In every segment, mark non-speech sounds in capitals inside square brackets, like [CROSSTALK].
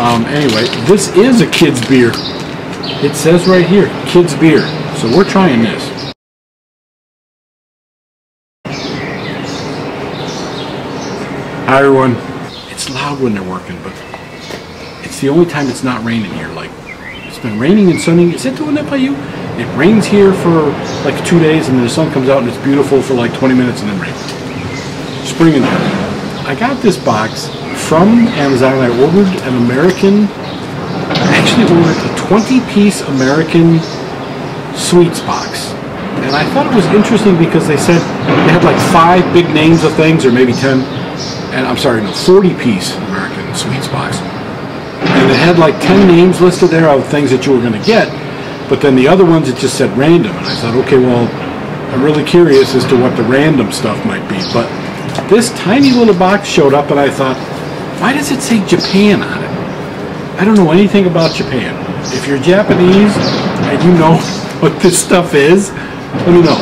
Um, anyway, this is a kid's beer. It says right here, kid's beer. So we're trying this. Hi everyone. It's loud when they're working, but it's the only time it's not raining here. Like, it's been raining and sunny. Is it doing that by you? It rains here for like two days and then the sun comes out and it's beautiful for like 20 minutes and then rains. Spring in there. I got this box from Amazon. I ordered an American, I actually ordered a 20 piece American sweets box. And I thought it was interesting because they said they had like five big names of things, or maybe 10, and I'm sorry, no, 40 piece American sweets box. And it had like 10 names listed there of things that you were going to get, but then the other ones it just said random. And I thought, okay, well, I'm really curious as to what the random stuff might be. But this tiny little box showed up, and I thought, why does it say Japan on it? I don't know anything about Japan. If you're Japanese and you know [LAUGHS] what this stuff is, let me know.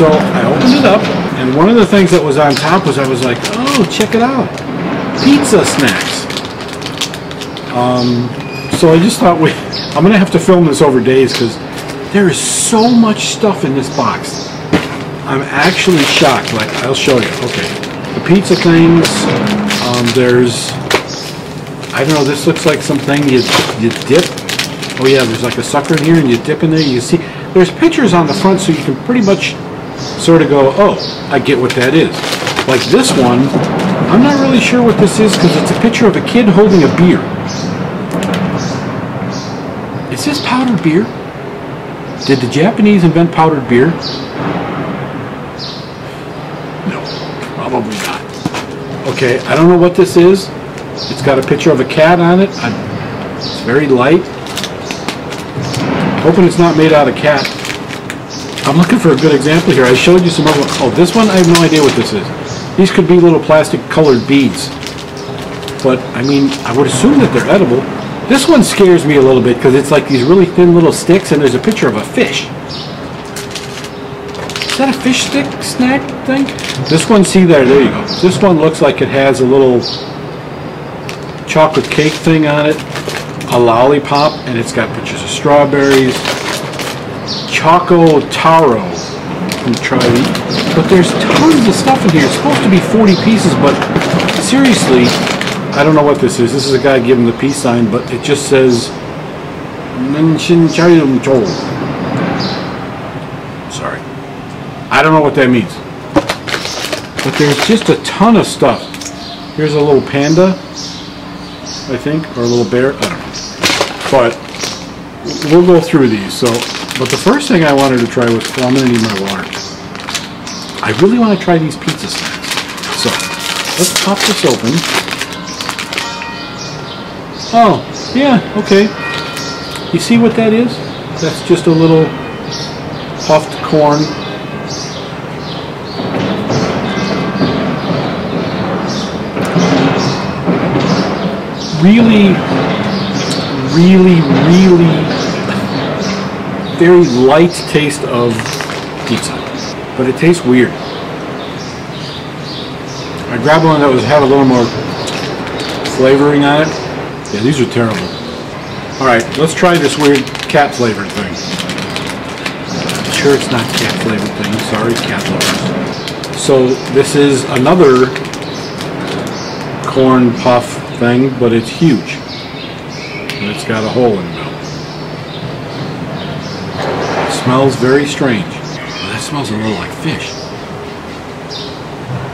So I opened it up, and one of the things that was on top was I was like, oh, check it out. Pizza snacks. Um, so I just thought we, [LAUGHS] I'm going to have to film this over days because there is so much stuff in this box. I'm actually shocked. Like, I'll show you. Okay. The pizza things, um, there's, I don't know, this looks like something you, you dip. Oh yeah, there's like a sucker in here and you dip in there. You see, there's pictures on the front so you can pretty much sort of go, oh, I get what that is. Like this one, I'm not really sure what this is because it's a picture of a kid holding a beer. Is this powdered beer? Did the Japanese invent powdered beer? No, probably. Okay, I don't know what this is. It's got a picture of a cat on it. I, it's very light. Hoping it's not made out of cat. I'm looking for a good example here. I showed you some other Oh, this one, I have no idea what this is. These could be little plastic colored beads. But, I mean, I would assume that they're edible. This one scares me a little bit because it's like these really thin little sticks and there's a picture of a fish. Is that a fish stick snack thing? This one, see there, there you go. This one looks like it has a little chocolate cake thing on it, a lollipop, and it's got pictures of strawberries, Choco Taro. Let me try these. But there's tons of stuff in here. It's supposed to be 40 pieces, but seriously, I don't know what this is. This is a guy giving the peace sign, but it just says Nenshin Chayumcho. Sorry. I don't know what that means. But there's just a ton of stuff. Here's a little panda, I think, or a little bear. But we'll go through these. So, but the first thing I wanted to try was, well, I'm gonna need my water. I really want to try these pizza snacks. So, let's pop this open. Oh, yeah, okay. You see what that is? That's just a little puffed corn. Really, really, really very light taste of pizza, but it tastes weird. I grabbed one that was had a little more flavoring on it. Yeah, these are terrible. All right, let's try this weird cat flavored thing. I'm sure it's not cat flavored thing. Sorry, cat lovers. So this is another corn puff thing, but it's huge. And it's got a hole in the middle. It smells very strange. Well, that smells a little like fish.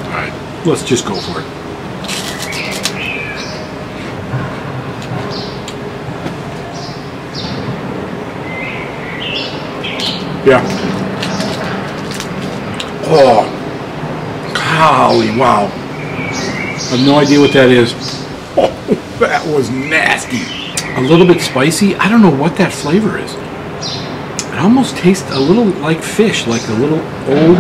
All right, let's just go for it. Yeah. Oh, golly, wow. I have no idea what that is. That was nasty. A little bit spicy. I don't know what that flavor is. It almost tastes a little like fish, like a little old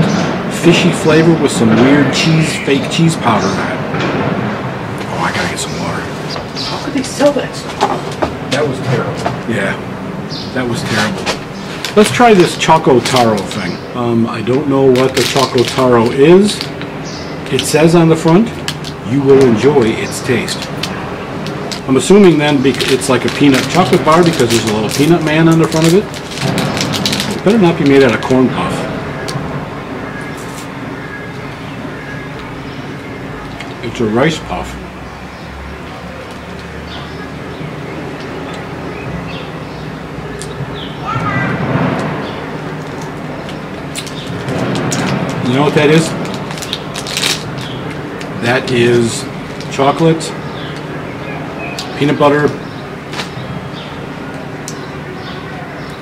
fishy flavor with some weird cheese, fake cheese powder in it. Oh, I gotta get some water. How could they sell that stuff? That was terrible. Yeah, that was terrible. Let's try this Choco Taro thing. Um, I don't know what the Choco Taro is. It says on the front, you will enjoy its taste. I'm assuming then it's like a peanut chocolate bar because there's a little peanut man on the front of it. It better not be made out of corn puff. It's a rice puff. You know what that is? That is chocolate, peanut butter.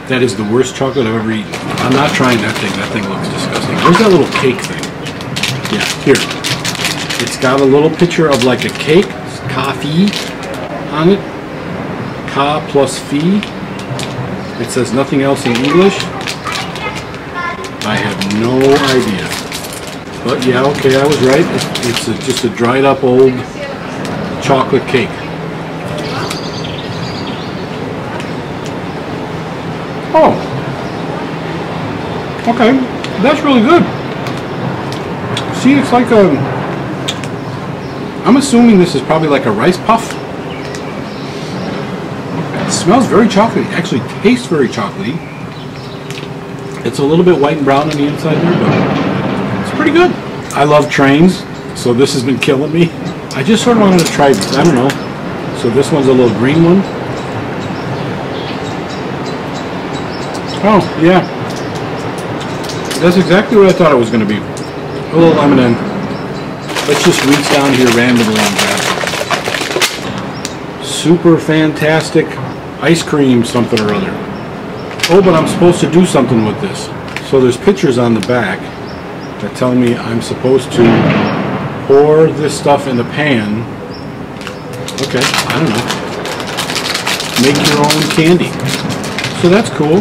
That is the worst chocolate I've ever eaten. I'm not trying that thing. That thing looks disgusting. Where's that little cake thing? Yeah, here. It's got a little picture of like a cake, coffee on it. Ka plus fee. It says nothing else in English. I have no idea. But yeah, okay, I was right. It's a, just a dried up old chocolate cake. Oh. Okay, that's really good. See, it's like a. I'm assuming this is probably like a rice puff. It smells very chocolatey. Actually, tastes very chocolatey. It's a little bit white and brown on the inside there, but it's pretty good. I love trains, so this has been killing me. I just sort of wanted to try, I don't know. So this one's a little green one. Oh, yeah. That's exactly what I thought it was going to be. A little M&M. Let's just reach down here randomly and grab. Super fantastic ice cream something or other. Oh, but I'm supposed to do something with this. So there's pictures on the back that tell me I'm supposed to pour this stuff in the pan. Okay, I don't know. Make your own candy. So that's cool.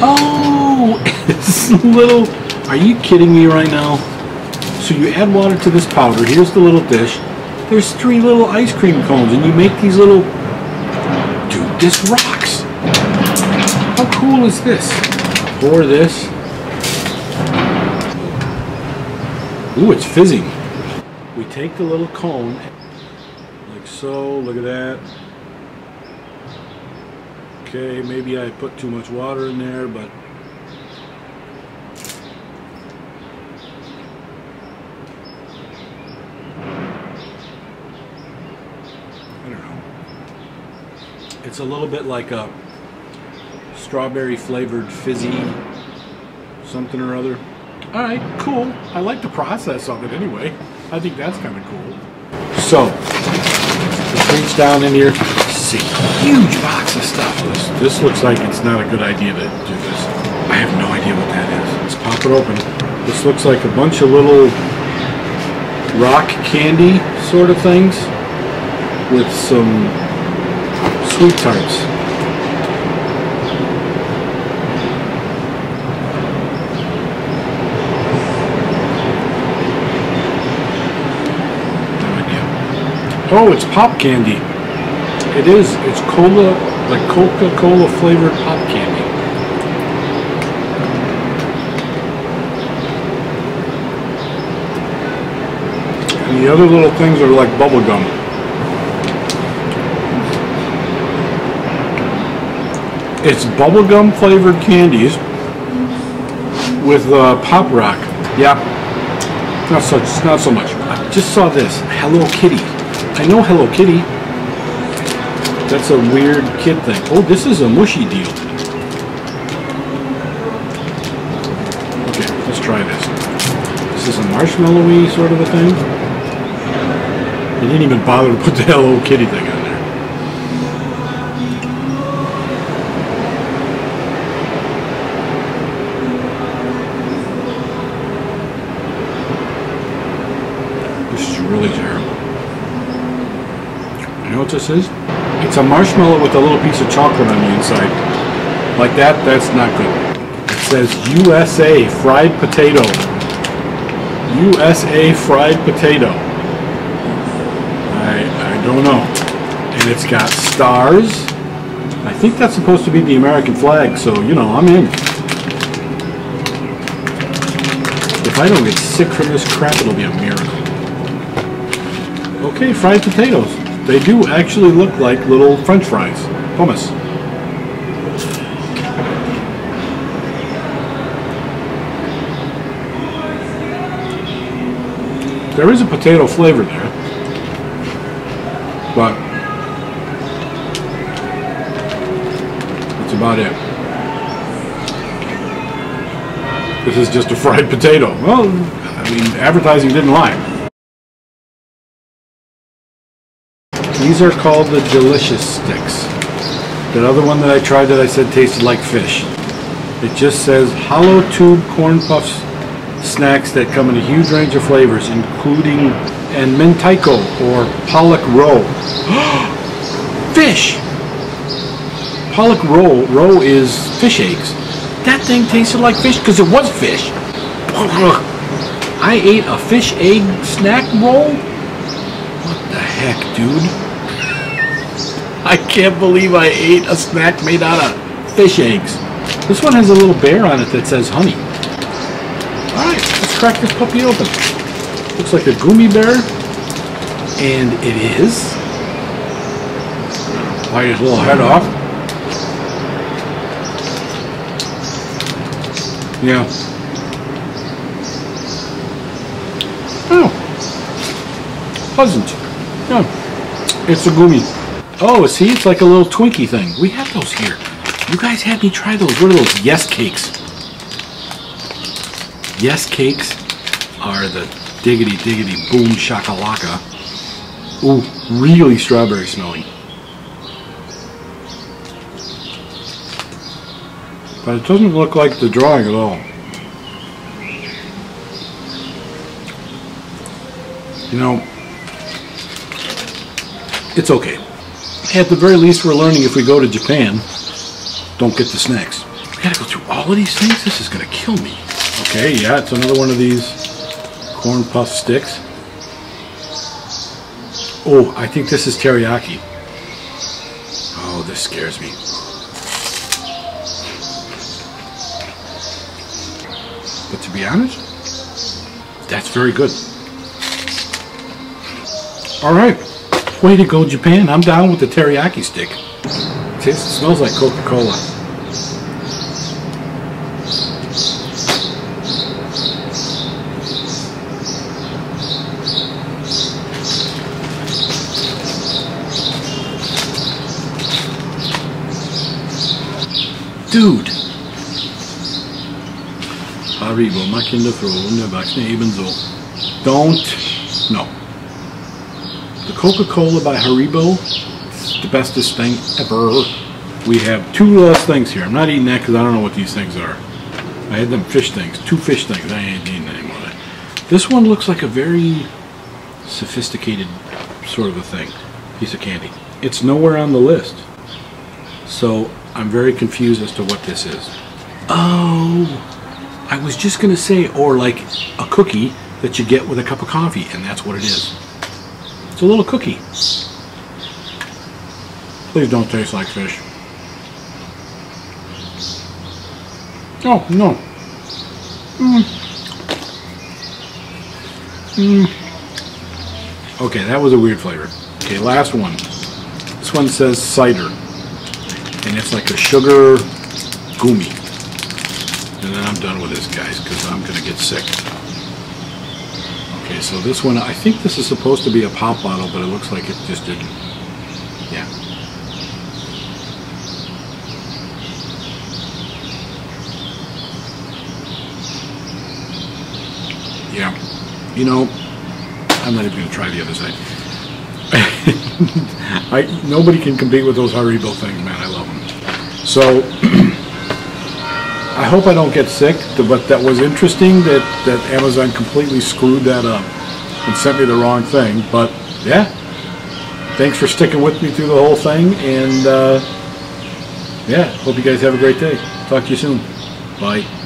Oh, [LAUGHS] it's little. Are you kidding me right now? So you add water to this powder. Here's the little dish. There's three little ice cream cones, and you make these little. Dude, this rocks. How cool is this? Pour this. Ooh, it's fizzing. We take the little cone, like so. Look at that. Okay, maybe I put too much water in there, but I don't know. It's a little bit like a strawberry flavored fizzy something or other. All right, cool. I like the process of it anyway. I think that's kind of cool. So, let's reach down in here. A huge box of stuff. This, this looks like it's not a good idea to do this. I have no idea what that is. Let's pop it open. This looks like a bunch of little rock candy sort of things with some sweet tarts. No idea. Oh, it's pop candy. It is. It's cola, like Coca-Cola flavored pop candy. And the other little things are like bubble gum. It's bubblegum flavored candies with uh, pop rock. Yeah, not such, not so much. I just saw this Hello Kitty. I know Hello Kitty. That's a weird kid thing. Oh, this is a mushy deal. Okay, let's try this. This is a marshmallowy sort of a thing. They didn't even bother to put the Hello Kitty thing on there. This is really terrible. You know what this is? It's a marshmallow with a little piece of chocolate on the inside. Like that, that's not good. It says USA fried potato. USA fried potato. I I don't know. And it's got stars. I think that's supposed to be the American flag, so you know, I'm in. If I don't get sick from this crap, it'll be a miracle. Okay, fried potatoes. They do actually look like little french fries. Hummus. There is a potato flavor there. But that's about it. This is just a fried [LAUGHS] potato. Well, I mean, advertising didn't lie. These are called the delicious sticks. That other one that I tried that I said tasted like fish. It just says hollow tube corn puffs snacks that come in a huge range of flavors, including and mentaiko or pollock roe. [GASPS] fish! Pollock roe, roe is fish eggs. That thing tasted like fish because it was fish. I ate a fish egg snack roll? What the heck, dude? [LAUGHS] I can't believe I ate a snack made out of fish eggs. This one has a little bear on it that says honey. Alright, let's crack this puppy open. Looks like a gummy bear. And it is. Bite his little head off. Yeah. Oh. Pleasant. Yeah. It's a gummy. Oh, see, it's like a little Twinkie thing. We have those here. You guys had me try those. What are those? Yes cakes. Yes cakes are the diggity diggity boom shakalaka. Ooh, really strawberry smelling. But it doesn't look like the drawing at all. You know, it's okay at the very least, we're learning if we go to Japan, don't get the snacks. We gotta go through all of these things? This is gonna kill me. Okay, yeah, it's another one of these corn puff sticks. Oh, I think this is teriyaki. Oh, this scares me. But to be honest, that's very good. All right. Way to go, Japan. I'm down with the teriyaki stick. It tastes, smells like Coca-Cola. Dude! Haribo, mach in der Froh, Erwachsene ebenso. Don't, no. The Coca-Cola by Haribo, the bestest thing ever. We have two less things here. I'm not eating that because I don't know what these things are. I had them fish things, two fish things. I ain't eating anymore. This one looks like a very sophisticated sort of a thing, piece of candy. It's nowhere on the list. So I'm very confused as to what this is. Oh, I was just going to say, or like a cookie that you get with a cup of coffee, and that's what it is. It's a little cookie. Please don't taste like fish. Oh, no. Mm. Mm. Okay, that was a weird flavor. Okay, last one. This one says cider. And it's like a sugar gummy. And then I'm done with this, guys, because I'm going to get sick. Okay, so this one, I think this is supposed to be a pop bottle, but it looks like it just didn't. Yeah. Yeah. You know, I'm not even going to try the other side. [LAUGHS] I Nobody can compete with those Haribo things, man. I love them. So, [CLEARS THROAT] I hope I don't get sick, but that was interesting that, that Amazon completely screwed that up and sent me the wrong thing. But yeah, thanks for sticking with me through the whole thing. And uh, yeah, hope you guys have a great day. Talk to you soon. Bye.